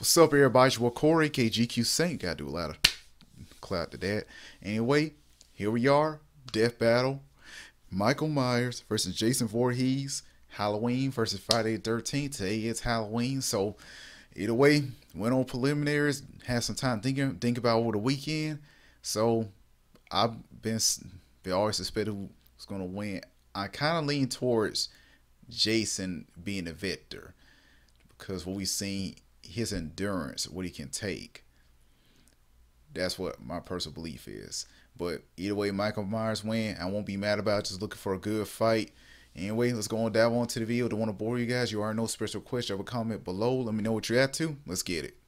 What's up, everybody? It's your Corey, KGQ Saint. Gotta do a lot of clap to that. Anyway, here we are. Death Battle. Michael Myers versus Jason Voorhees. Halloween versus Friday the 13th. Today is Halloween. So, either way, went on preliminaries. Had some time thinking think about over the weekend. So, I've been, been always suspected who was going to win. I kind of lean towards Jason being the victor because what we've seen his endurance, what he can take. That's what my personal belief is. But either way, Michael Myers win. I won't be mad about it. Just looking for a good fight. Anyway, let's go and dive on to the video. Don't want to bore you guys. You are no special question. Have a comment below. Let me know what you're at to. Let's get it.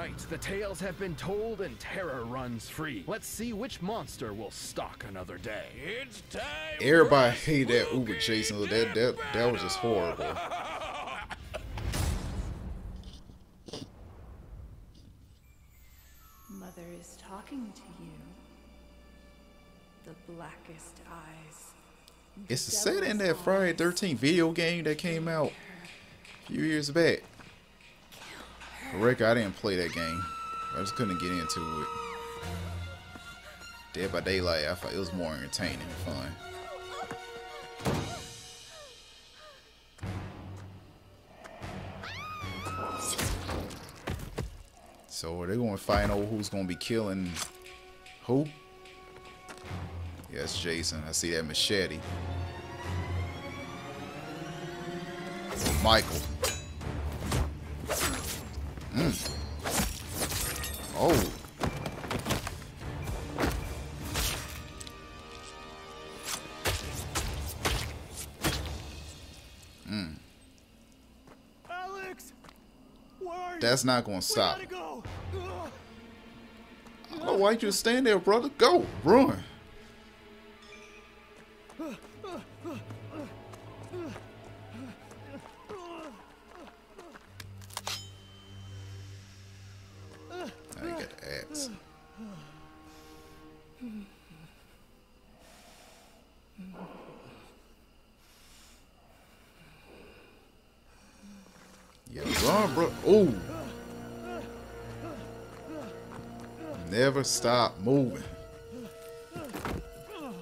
Right, the tales have been told and terror runs free. Let's see which monster will stalk another day. It's time. Everybody hate that Uber Jason. That that that was just horrible. Mother is talking to you. The blackest eyes. It's the set in that Friday 13th video game that came out a few years back. Rick, I didn't play that game. I just couldn't get into it. Dead by Daylight, I thought it was more entertaining and fun. So are they going to find out who's going to be killing who? Yes, Jason. I see that machete. Michael. Mm. Oh. Mm. Alex, where are you? That's not gonna stop. go. Oh, why you just stand there, brother? Go, run. Yeah, run, bro. Oh. Never stop moving.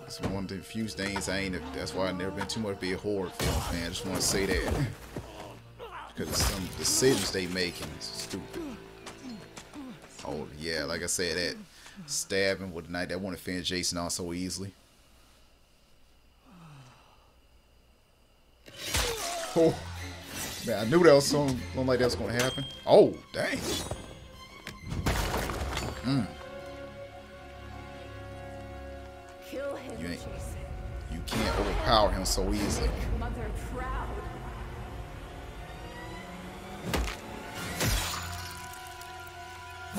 It's one of the few things I ain't. That's why I've never been too much be a horror film fan. I just want to say that because some decisions they making is stupid. Oh yeah, like I said, that stabbing with the knife that won't offend Jason off so easily. Oh man, I knew that was something, something like that was gonna happen. Oh dang. Mm. Kill him, You ain't- Jason. You can't overpower him so easily. Mother proud.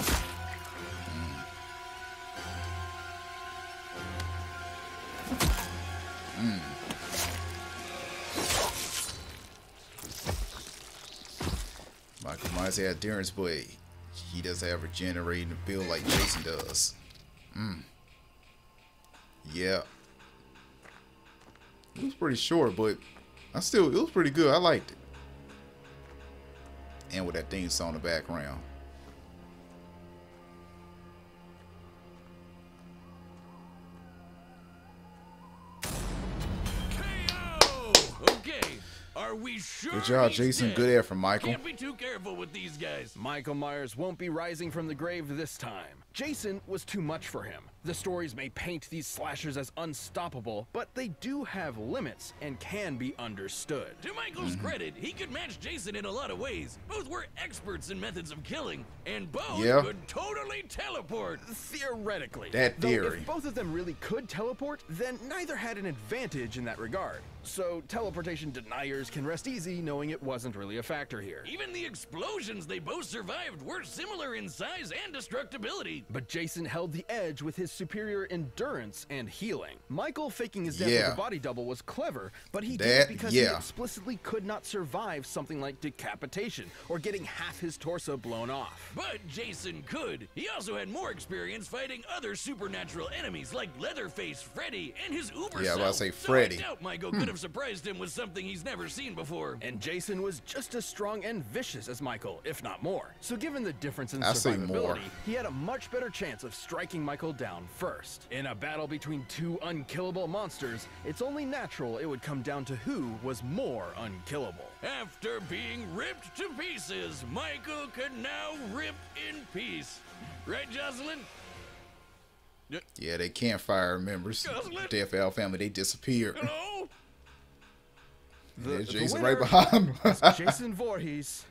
Michael Myers had endurance, but he doesn't have regenerating the build like Jason does. Mm. Yeah. It was pretty short, but I still it was pretty good. I liked it. And with that theme song in the background. Are we sure? Good job, Jason. dead? Good effort, Michael. Can't be too careful with these guys. Michael Myers won't be rising from the grave this time. Jason was too much for him. The stories may paint these slashers as unstoppable, but they do have limits and can be understood. To Michael's Mm-hmm. credit, he could match Jason in a lot of ways. Both were experts in methods of killing, and both Yeah. could totally teleport. Theoretically. That theory. Though theory. if both of them really could teleport, then neither had an advantage in that regard. So teleportation deniers can rest easy knowing it wasn't really a factor here. Even the explosions they both survived were similar in size and destructibility. But Jason held the edge with his his superior endurance and healing. Michael faking his death Yeah. with a body double was clever, but he did it because he yeah. explicitly could not survive something like decapitation or getting half his torso blown off. But Jason could. He also had more experience fighting other supernatural enemies like Leatherface, Freddy, and his Uber Yeah, I was about to self. say So Freddy. I doubt Michael could hmm. have surprised him with something he's never seen before. And Jason was just as strong and vicious as Michael, if not more. So given the difference in I survivability, he had a much better chance of striking Michael down first. In a battle between two unkillable monsters, it's only natural it would come down to who was more unkillable. After being ripped to pieces, Michael can now rip in peace. Right, Jocelyn? Yeah, they campfire members, Gosling? Death Al family, they disappeared. Hello? There's the Jason winner right behind him. Jason Voorhees.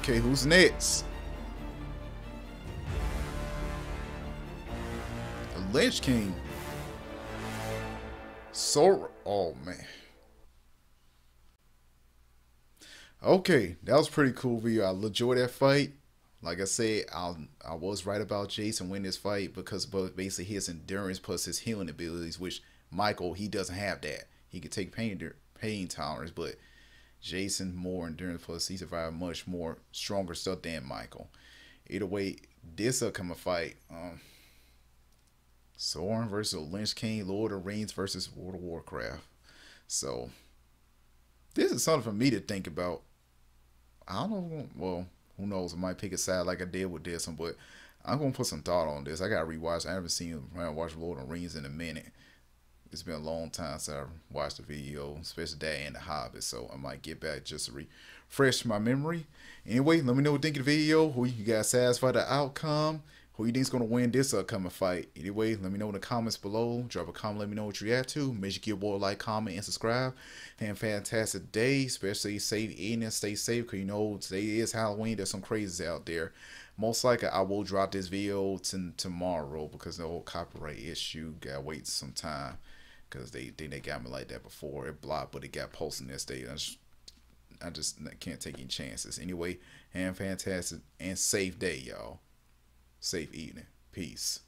Okay, who's next? The Lich King. So, oh man. Okay, that was pretty cool video. I enjoyed that fight. Like I said, I I was right about Jason winning this fight because both basically his endurance plus his healing abilities, which Michael he doesn't have that. He can take pain pain tolerance, but Jason moore more endurance plus he much more stronger stuff than Michael. Either way, this upcoming fight, um, Sauron versus Lich King, Lord of the Rings versus World of Warcraft. So this is something for me to think about. I don't know. Well, who knows? I might pick a side like I did with this one, but I'm gonna put some thought on this. I gotta rewatch. I haven't seen I watched Lord of the Rings in a minute. It's been a long time since I watched the video, especially that and the Hobbit. So I might get back just to refresh my memory. Anyway, let me know what you think of the video. Who you guys satisfied the outcome? Who you think's gonna win this upcoming fight? Anyway, let me know in the comments below. Drop a comment. Let me know what you at to. Make sure you give a boy a like, comment, and subscribe. And fantastic day, especially safe eating and stay safe. Cause you know today is Halloween. There's some crazies out there. Most likely, I will drop this video to tomorrow because the whole copyright issue. Gotta wait some time because they think they got me like that before. It blocked, but it got posted next day. I just, I just can't take any chances. Anyway, and fantastic and safe day, y'all. Safe evening. Peace.